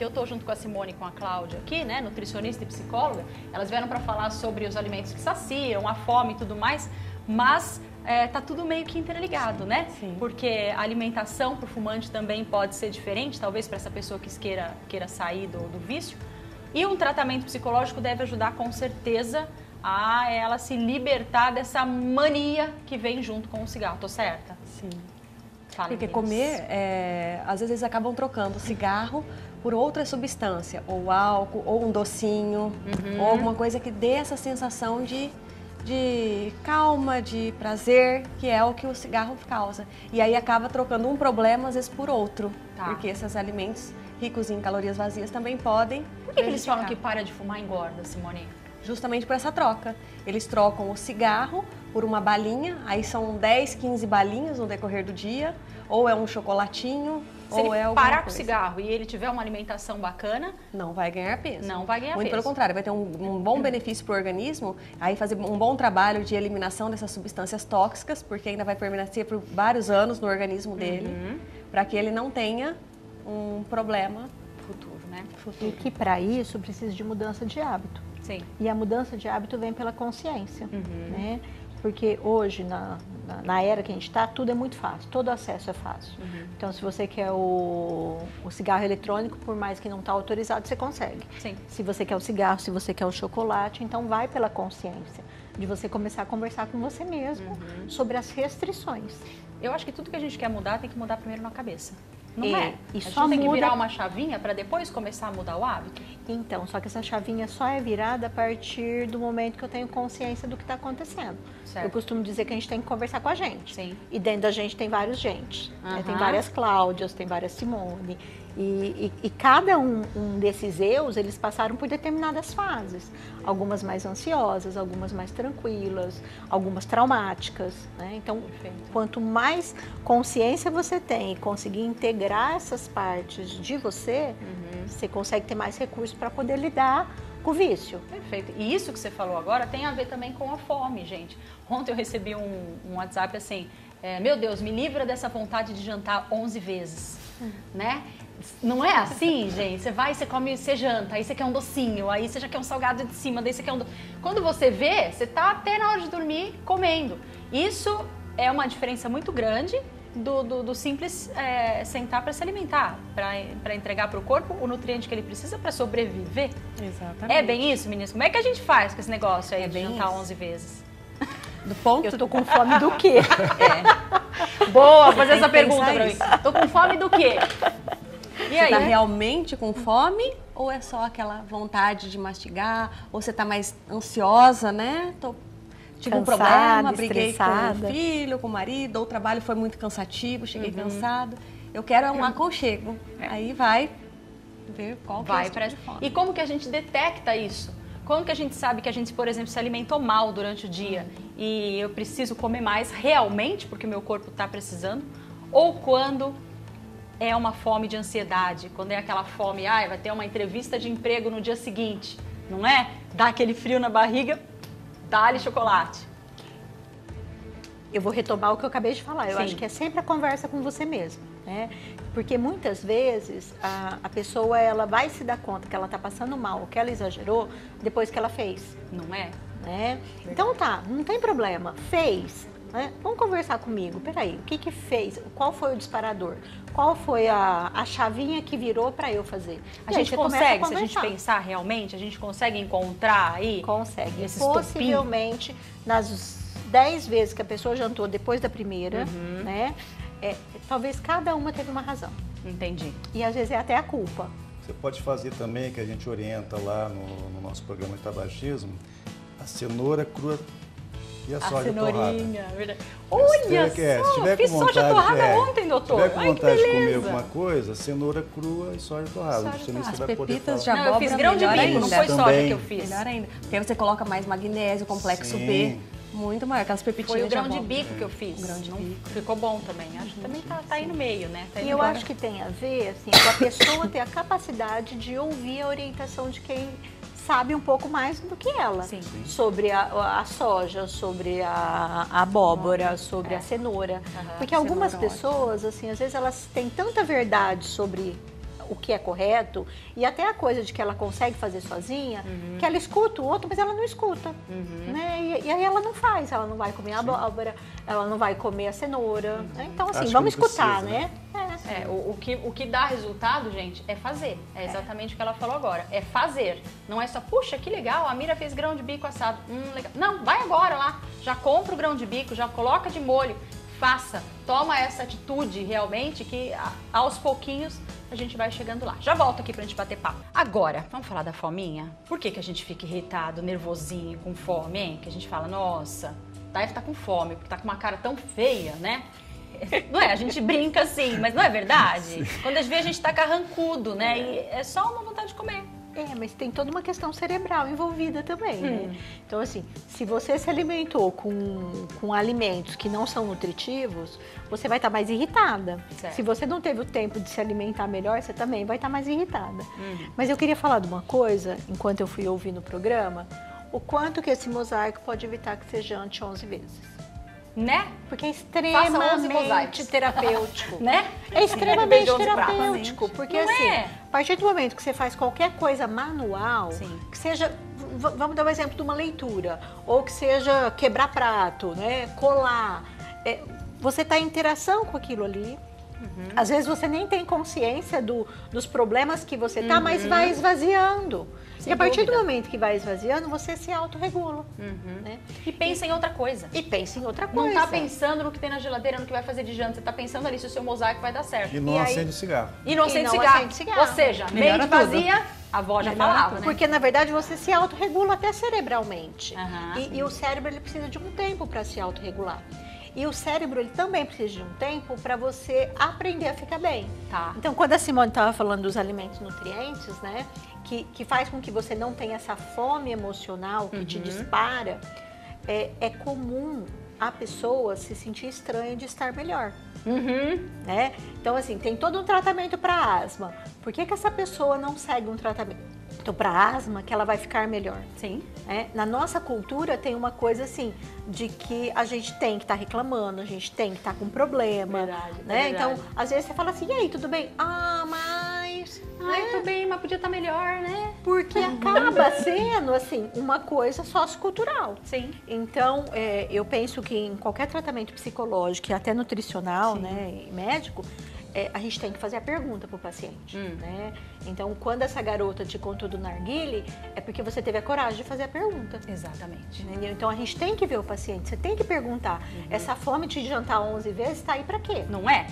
que eu estou junto com a Simone e com a Cláudia aqui, né, nutricionista e psicóloga, elas vieram para falar sobre os alimentos que saciam, a fome e tudo mais, mas é, tá tudo meio que interligado, né? Sim. Porque a alimentação para o fumante também pode ser diferente, talvez para essa pessoa que queira, queira sair do, do vício. E um tratamento psicológico deve ajudar com certeza a ela se libertar dessa mania que vem junto com o cigarro. Tô certa? Sim. Fala, Porque meninas. comer, é, às vezes eles acabam trocando cigarro por outra substância, ou álcool, ou um docinho, Uhum. ou alguma coisa que dê essa sensação de, de calma, de prazer, que é o que o cigarro causa. E aí acaba trocando um problema, às vezes, por outro. Tá. Porque esses alimentos ricos em calorias vazias também podem. Por que, que eles falam que para de fumar engorda, Simone? Justamente por essa troca. Eles trocam o cigarro por uma balinha, aí são 10, 15 balinhas no decorrer do dia, ou é um chocolatinho, Se ou ele é parar com o cigarro e ele tiver uma alimentação bacana, Não vai ganhar peso. Não vai ganhar Muito peso. pelo contrário, vai ter um, um bom benefício para o organismo, aí fazer um bom trabalho de eliminação dessas substâncias tóxicas, porque ainda vai permanecer por vários anos no organismo dele, Uhum. para que ele não tenha um problema futuro, né? E futuro. que para isso precisa de mudança de hábito. Sim. E a mudança de hábito vem pela consciência, Uhum. né? Porque hoje, na, na, era que a gente está, tudo é muito fácil, todo acesso é fácil. Uhum. Então, se você quer o, o cigarro eletrônico, por mais que não está autorizado, você consegue. Sim. Se você quer o cigarro, se você quer o chocolate, então vai pela consciência. De você começar a conversar com você mesmo Uhum. sobre as restrições. Eu acho que tudo que a gente quer mudar tem que mudar primeiro na cabeça. Não É, é? e a só tem que muda- virar uma chavinha para depois começar a mudar o hábito? Então, só que essa chavinha só é virada a partir do momento que eu tenho consciência do que está acontecendo. Certo. Eu costumo dizer que a gente tem que conversar com a gente. Sim. E dentro da gente tem vários gente. né? Tem várias Cláudias, tem várias Simone. E, e- e cada um, um desses eus, eles passaram por determinadas fases. Algumas mais ansiosas, algumas mais tranquilas, algumas traumáticas. né? Então, Perfeito. quanto mais consciência você tem e conseguir integrar essas partes de você, Uhum. você consegue ter mais recursos para poder lidar com o vício. Perfeito. E isso que você falou agora tem a ver também com a fome, gente. Ontem eu recebi um, um WhatsApp assim, é, meu Deus, me livra dessa vontade de jantar 11 vezes, né? Não é assim, gente? Você vai, você come, você janta, aí você quer um docinho, aí você já quer um salgado de cima, daí você quer um... do- Quando você vê, você tá até na hora de dormir comendo. Isso é uma diferença muito grande do, do- do simples é, sentar para se alimentar, para entregar para o corpo o nutriente que ele precisa para sobreviver. Exatamente. É bem isso, meninas? Como é que a gente faz com esse negócio aí É de bem jantar isso. 11 vezes? Do ponto Eu tô com fome do quê? Boa, fazer essa pergunta pra mim. Tô com fome do quê? E Você aí? tá realmente com fome ou é só aquela vontade de mastigar? Ou você tá mais ansiosa, né? Tô, tive um Cansada, problema, briguei com estressada. o filho, com o marido, ou o trabalho foi muito cansativo, cheguei Uhum. cansado. Eu quero um aconchego. Aí vai ver qual que é Vai pra... tipo de fome. E como que a gente detecta isso? Como que a gente sabe que a gente, por exemplo, se alimentou mal durante o dia e eu preciso comer mais realmente porque o meu corpo está precisando? Ou quando é uma fome de ansiedade, quando é aquela fome, ai, vai ter uma entrevista de emprego no dia seguinte, não é? Dá aquele frio na barriga, dá-lhe chocolate. Eu vou retomar o que eu acabei de falar. Eu Sim. acho que é sempre a conversa com você mesmo, né? Porque muitas vezes a, a pessoa ela vai se dar conta que ela está passando mal, que ela exagerou depois que ela fez, Não é? né? Então tá, não tem problema, fez. Né? Vamos conversar comigo. Peraí, o que que fez? Qual foi o disparador? Qual foi a, a chavinha que virou para eu fazer? A E gente consegue, se a gente pensar realmente, a gente consegue encontrar aí Consegue. Possivelmente, nas 10 vezes que a pessoa jantou depois da primeira, Uhum. né? é, talvez cada uma teve uma razão. Entendi. E às vezes é até a culpa. Você pode fazer também, que a gente orienta lá no, no nosso programa de tabagismo, a cenoura crua e a, A soja torrada. cenourinha, verdade. Se Olha tiver que- é, se só, tiver fiz com soja vontade, torrada é, ontem, doutor. Se tiver com Ai, que vontade de comer alguma coisa, cenoura crua e soja torrada. Soja torrada. você As vai poder pepitas de falar. Não, eu fiz abóbora, grão de bico, não foi soja Também. que eu fiz. Melhor ainda. Porque aí você coloca mais magnésio, complexo Sim. B. Muito maior, aquelas pepitinhas Foi o grão de abóbora. bico que eu fiz. O grão de Não- bico. Ficou bom também. Acho que também tá, tá aí no meio, né? Tá E eu embora. acho que tem a ver, assim, com a pessoa ter a capacidade de ouvir a orientação de quem sabe um pouco mais do que ela. Sim. Sobre a, a soja, sobre a, a abóbora, sobre É. a cenoura. Aham. Porque algumas Cenoura, pessoas, assim, às vezes elas têm tanta verdade sobre o que é correto e até a coisa de que ela consegue fazer sozinha, que ela escuta o outro, mas ela não escuta. Né? E, e aí ela não faz, ela não vai comer a abóbora, ela não vai comer a cenoura. né? Então, assim, Acho que vamos escutar, precisa, né? É, o, o que, o que dá resultado, gente, é fazer. É exatamente o que ela falou agora. É fazer. Não é só, puxa, que legal, a Mira fez grão de bico assado. Hum, legal. Não, vai agora lá. Já compra o grão de bico, já coloca de molho. Faça. Toma essa atitude realmente que aos pouquinhos a gente vai chegando lá. Já volto aqui pra gente bater papo. Agora, vamos falar da fominha? Por que, que a gente fica irritado, nervosinho, com fome, hein? Que a gente fala, nossa, deve tá com fome, porque tá com uma cara tão feia, né? Não é? A gente brinca assim, mas não é verdade? Quando a gente vê, a gente tá carrancudo, né? E é só uma vontade de comer. É, mas tem toda uma questão cerebral envolvida também, Hum. né? Então, assim, se você se alimentou com, com alimentos que não são nutritivos, você vai estar mais irritada. Certo. Se você não teve o tempo de se alimentar melhor, você também vai estar mais irritada. Uhum. Mas eu queria falar de uma coisa, enquanto eu fui ouvindo o programa, o quanto que esse mosaico pode evitar que você jante 11 vezes. Né? Porque é 11 extremamente terapêutico. Né? É extremamente terapêutico, porque Não assim, é? a partir do momento que você faz qualquer coisa manual, Sim. que seja, vamos dar um exemplo de uma leitura, ou que seja quebrar prato, né, colar, é, você está em interação com aquilo ali. Uhum. Às vezes você nem tem consciência do- dos problemas que você tá, mas Uhum. vai esvaziando. Sem e a partir dúvida. do momento que vai esvaziando, você se autorregula. Uhum. Né? E pensa em outra coisa. E pensa em outra Não coisa. tá pensando no que tem na geladeira, no que vai fazer de janta. Você tá pensando ali se o seu mosaico vai dar certo. E não E aí- acende o cigarro. E não E acende não cigarro. acende cigarro. Ou seja, Melhora mente tudo. vazia, a avó já Melhora falava, né? Porque na verdade você se autorregula até cerebralmente. Aham. E, e o cérebro ele precisa de um tempo para se autorregular. E o cérebro ele também precisa de um tempo para você aprender a ficar bem. Tá. Então, quando a Simone estava falando dos alimentos nutrientes, né, que, que faz com que você não tenha essa fome emocional que te dispara, é, é comum a pessoa se sentir estranha de estar melhor. Uhum. Né? Então, assim, tem todo um tratamento para asma. Por que, que essa pessoa não segue um tratamento para asma que ela vai ficar melhor? Sim. né? Na nossa cultura tem uma coisa assim, de que a gente tem que estar reclamando, a gente tem que estar com problema. Verdade, é né? verdade. Então, às vezes você fala assim, e aí, tudo bem? Ah, mas. Ai, tô bem, mas podia estar melhor, né? Porque acaba sendo, assim, uma coisa sociocultural. Sim. Então, é, eu penso que em qualquer tratamento psicológico e até nutricional, né, e médico, é, a gente tem que fazer a pergunta para o paciente, Hum. né? Então, quando essa garota te contou do narguile, é porque você teve a coragem de fazer a pergunta. Exatamente. Entendeu? Então, a gente tem que ver o paciente, você tem que perguntar, essa fome de jantar 11 vezes está aí para quê? Não é?